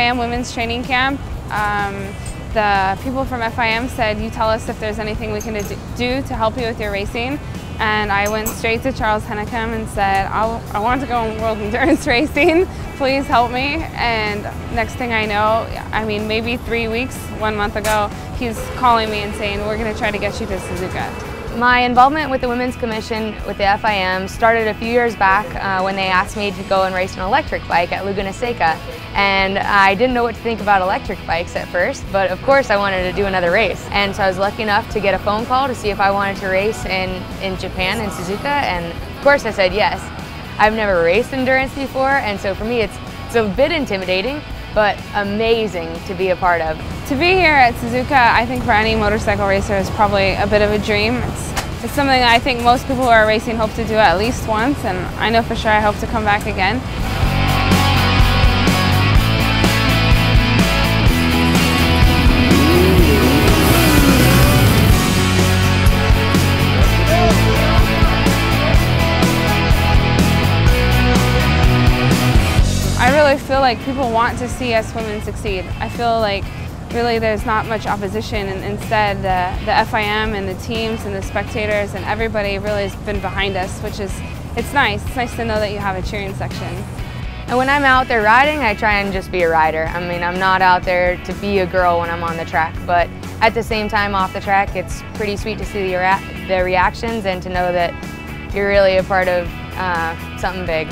FIM Women's Training Camp, um, the people from FIM said, you tell us if there's anything we can do to help you with your racing. And I went straight to Charles Hennekam and said, i want to go in world endurance racing. Please help me. And next thing I know, I mean, maybe three weeks, one month ago, he's calling me and saying, we're going to try to get you to Suzuka. My involvement with the Women's Commission with the FIM started a few years back uh, when they asked me to go and race an electric bike at Laguna Seca. And I didn't know what to think about electric bikes at first, but of course I wanted to do another race. And so I was lucky enough to get a phone call to see if I wanted to race in, in Japan, in Suzuka, and of course I said yes. I've never raced endurance before, and so for me it's, it's a bit intimidating, but amazing to be a part of. To be here at Suzuka, I think for any motorcycle racer is probably a bit of a dream. It's, it's something I think most people who are racing hope to do at least once, and I know for sure I hope to come back again. I really feel like people want to see us women succeed. I feel like really there's not much opposition and instead the, the FIM and the teams and the spectators and everybody really has been behind us, which is, it's nice. It's nice to know that you have a cheering section. And when I'm out there riding, I try and just be a rider. I mean, I'm not out there to be a girl when I'm on the track, but at the same time off the track, it's pretty sweet to see the, rea the reactions and to know that you're really a part of uh, something big.